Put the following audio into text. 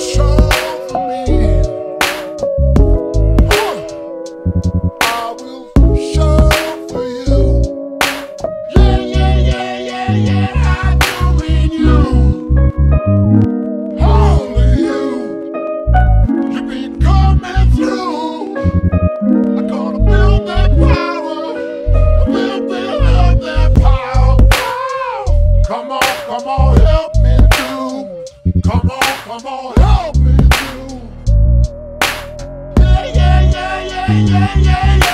show. I'm on, help you. do. Yeah, yeah, yeah, yeah, yeah, yeah.